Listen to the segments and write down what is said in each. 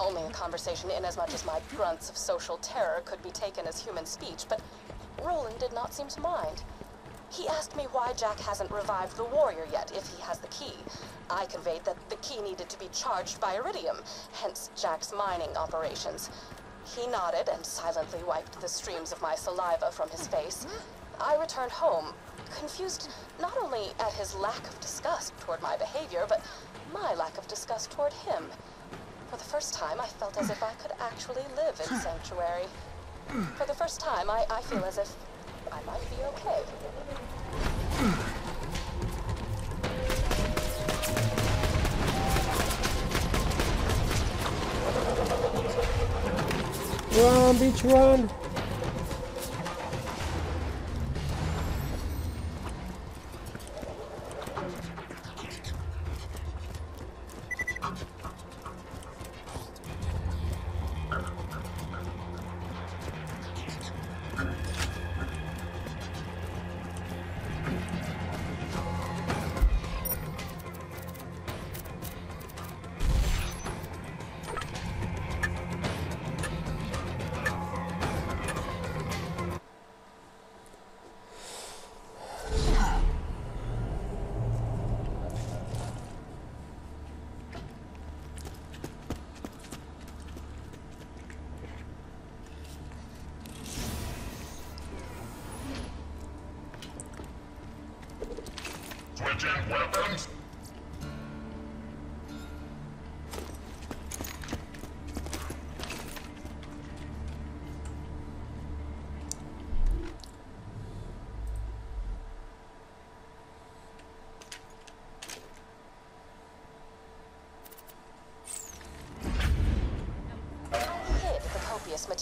Only a conversation inasmuch as much as my grunts of social terror could be taken as human speech, but Roland did not seem to mind. He asked me why Jack hasn't revived the warrior yet, if he has the key. I conveyed that the key needed to be charged by iridium, hence Jack's mining operations. He nodded and silently wiped the streams of my saliva from his face. I returned home, confused not only at his lack of disgust toward my behavior, but my lack of disgust toward him. For the first time, I felt as if I could actually live in Sanctuary. For the first time, I, I feel as if I might be okay. Run, beach, run!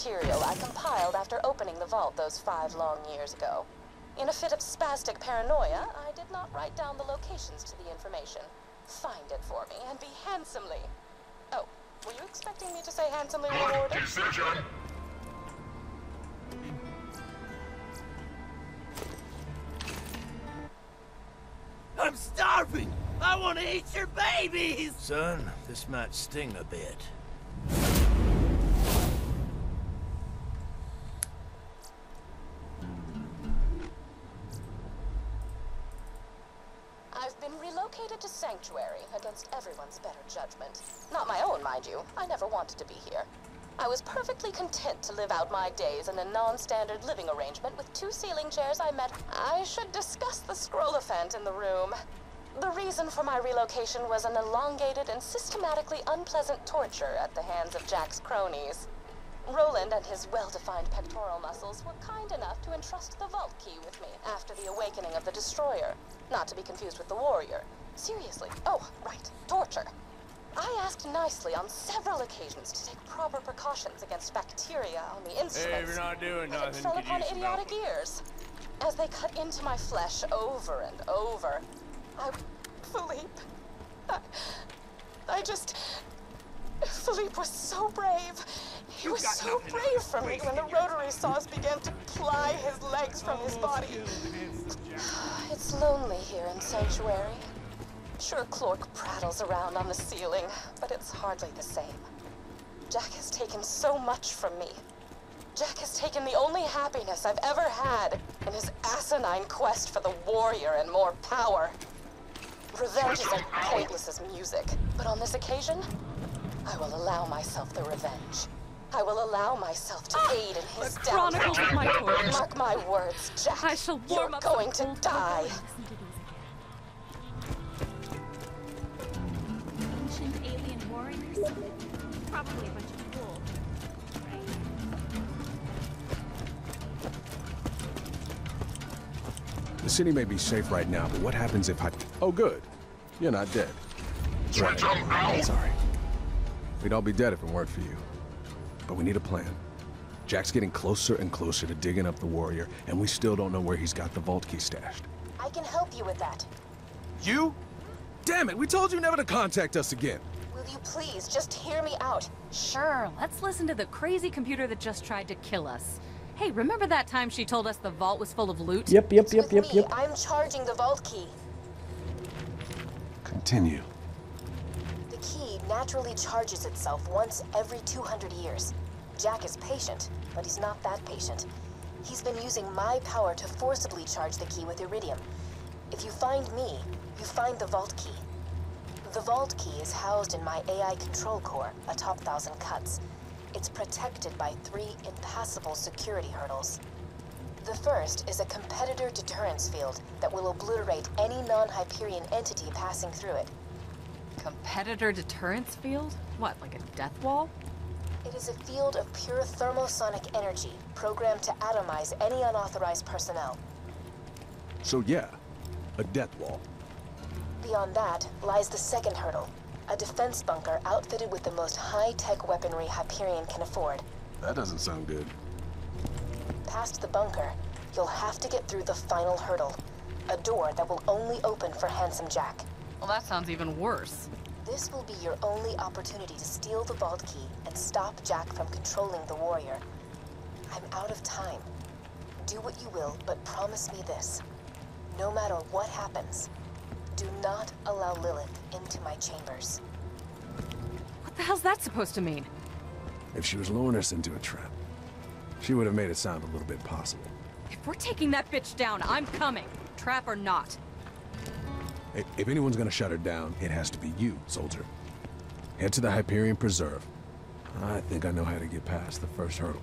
Material I compiled after opening the vault those five long years ago. In a fit of spastic paranoia, I did not write down the locations to the information. Find it for me and be handsomely. Oh, were you expecting me to say handsomely Good rewarded? decision. I'm starving! I want to eat your babies! Son, this might sting a bit. I never wanted to be here. I was perfectly content to live out my days in a non-standard living arrangement with two ceiling chairs I met. I should discuss the scrollophant in the room. The reason for my relocation was an elongated and systematically unpleasant torture at the hands of Jack's cronies. Roland and his well-defined pectoral muscles were kind enough to entrust the vault key with me after the awakening of the Destroyer. Not to be confused with the Warrior. Seriously. Oh, right. Torture. I asked nicely on several occasions to take proper precautions against bacteria on the instruments. you're not doing but it fell upon idiotic ears. As they cut into my flesh over and over. I... Philippe... I, I just... Philippe was so brave. He was so brave for me when the rotary saws began to ply his legs from his body. It's lonely here in Sanctuary. Sure, Clork prattles around on the ceiling, but it's hardly the same. Jack has taken so much from me. Jack has taken the only happiness I've ever had in his asinine quest for the warrior and more power. Revenge is as pointless as music, but on this occasion, I will allow myself the revenge. I will allow myself to ah, aid in his The Chronicles downfall. my torch. Mark my words, Jack. I shall You're up going to die. Probably a bunch of fools. Right? The city may be safe right now, but what happens if I... Oh, good. You're not dead. Switch them out. Sorry. We'd all be dead if it weren't for you. But we need a plan. Jack's getting closer and closer to digging up the warrior, and we still don't know where he's got the vault key stashed. I can help you with that. You? Damn it, we told you never to contact us again. Will you please just hear me out? Sure, let's listen to the crazy computer that just tried to kill us. Hey, remember that time she told us the vault was full of loot? Yep, yep, It's yep, yep, me. yep. I'm charging the vault key. Continue. The key naturally charges itself once every 200 years. Jack is patient, but he's not that patient. He's been using my power to forcibly charge the key with iridium. If you find me, you find the vault key. The vault key is housed in my AI control core atop Thousand Cuts. It's protected by three impassable security hurdles. The first is a competitor deterrence field that will obliterate any non-Hyperion entity passing through it. Competitor deterrence field? What, like a death wall? It is a field of pure thermosonic energy, programmed to atomize any unauthorized personnel. So yeah, a death wall. Beyond that lies the second hurdle, a defense bunker outfitted with the most high-tech weaponry Hyperion can afford. That doesn't sound good. Past the bunker, you'll have to get through the final hurdle, a door that will only open for Handsome Jack. Well, that sounds even worse. This will be your only opportunity to steal the vault key and stop Jack from controlling the warrior. I'm out of time. Do what you will, but promise me this. No matter what happens, do not allow Lilith into my chambers. What the hell's that supposed to mean? If she was luring us into a trap, she would have made it sound a little bit possible. If we're taking that bitch down, I'm coming. Trap or not. If anyone's gonna shut her down, it has to be you, soldier. Head to the Hyperion Preserve. I think I know how to get past the first hurdle.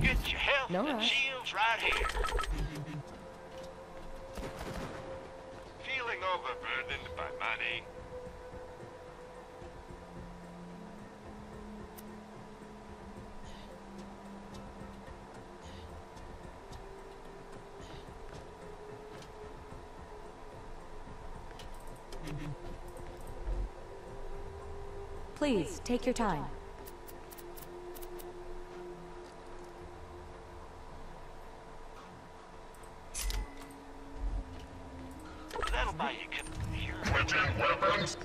Get your health No and rush. shields right here. Feeling overburdened by money? Please, take your time. That'll buy you con- here. Switching weapons.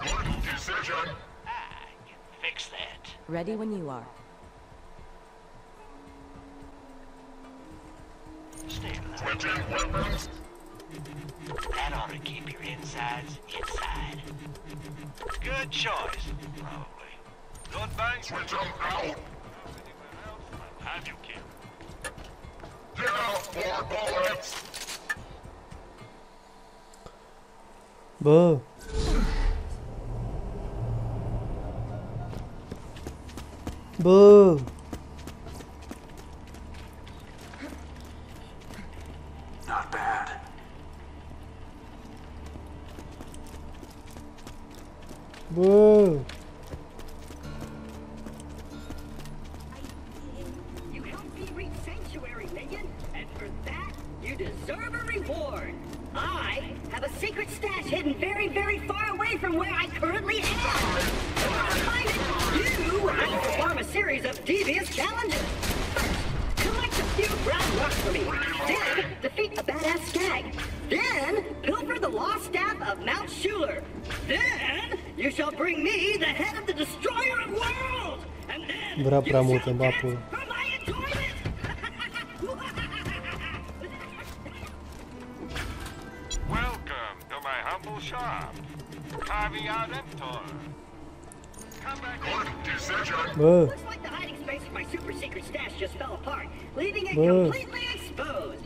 Good decision. I can fix that. Ready when you are. Stay alive. Switching weapons. That ought to keep your insides inside. Good choice, probably. Good bang. Switch 'em out. Have you killed. Yeah, more bullets. Bơ Bơ devious challenges. First, collect a few brown rocks for me. Then, defeat a badass skag. Then, pilfer the lost staff of Mount Schuler. Then, you shall bring me the head of the destroyer of worlds. And then, Bra you pramute, shall bapu. dance for my enjoyment. Welcome to my humble shop. Caveat emptor. Come back Good decision. Bơ leaving it Boo. completely exposed.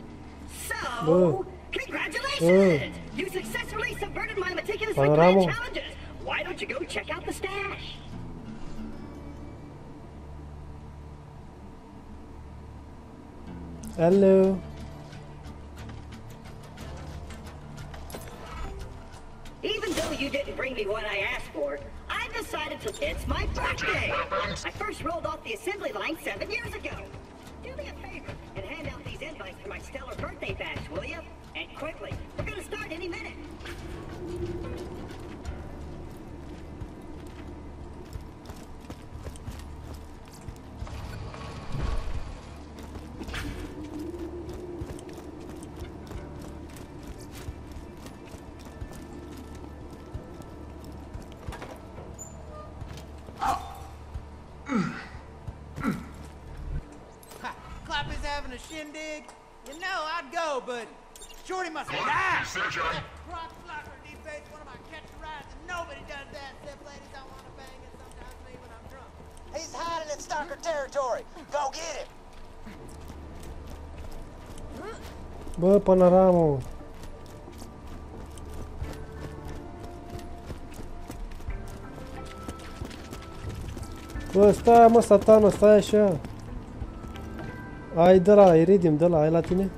So, Boo. congratulations! You successfully subverted my meticulously planned challenges. Why don't you go check out the stash? Hello Even though you didn't bring me what I asked for, I decided to... It's my birthday! I first rolled off the assembly line seven years ago. Do me a favor and hand out these invites for my stellar birthday bash, will you? And quickly. We're gonna start any minute. Having a shindig. You know, I'd go, but Shorty must Good die. decision. That crock blocker debates one of my catch rides, and nobody does that except ladies I want to bang, and sometimes me when I'm drunk. He's hiding in stalker territory. Go get him. Bă, panoramă. Bă, stai mă, satană, stai așa. Ai de la Iridium, de la, ai la tine?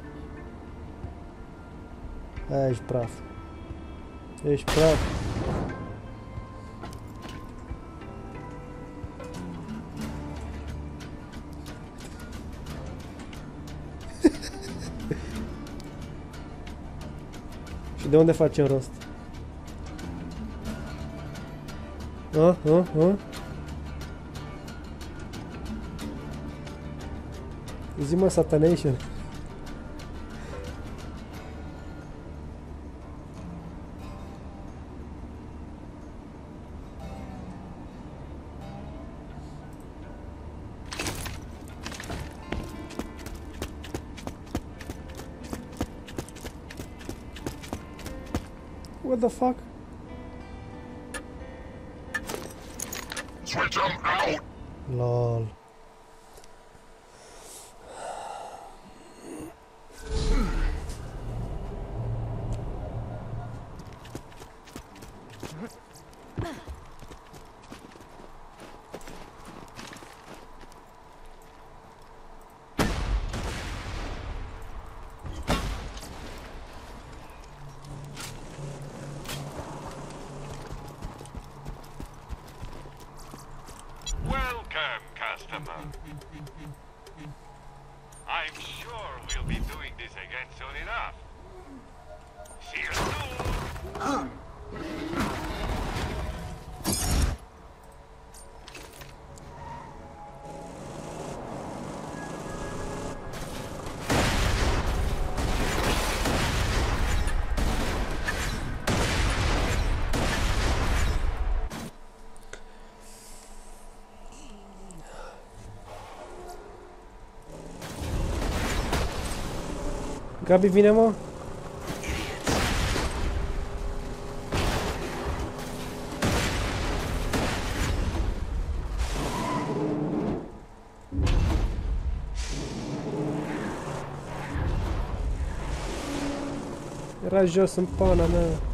Aia, ești praf. Ești praf. Și de unde facem rost? A, a, a? Zi mă, Satanation. What the fuck? Switch them out. Lol. Welcome, customer. I'm sure we'll be doing this again soon enough. See you soon. Gabi, vine mă? Era jos în pana mea.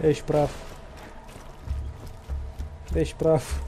Ești praf. Ești praf.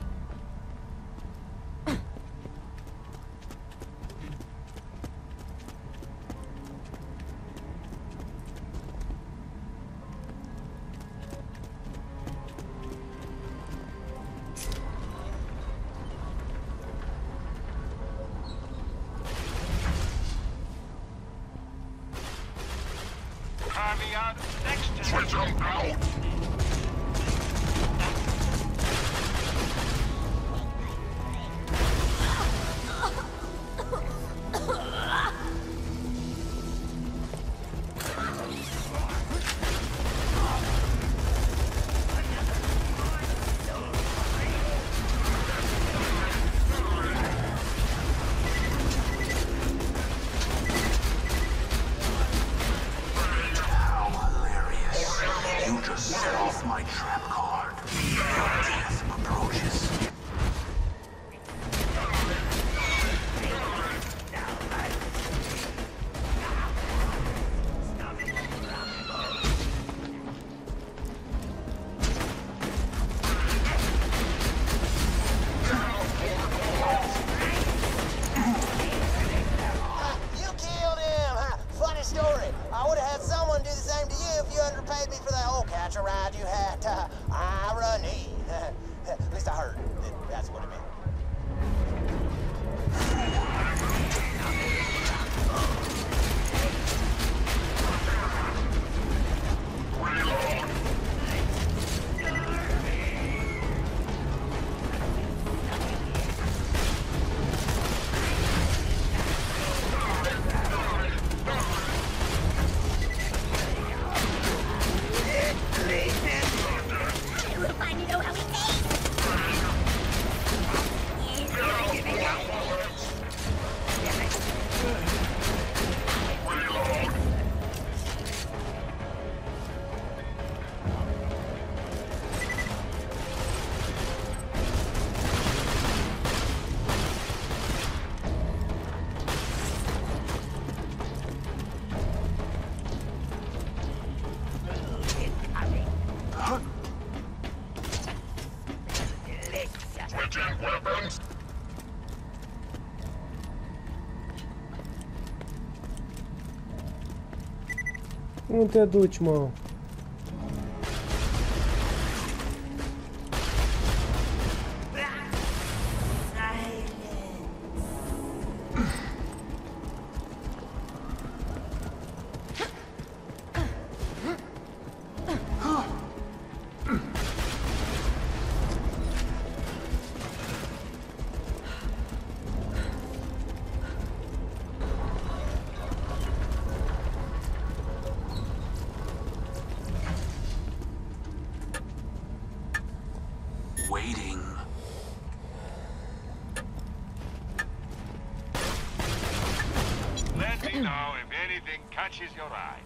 out! Não tem adulto, irmão. Silence. catches your eye.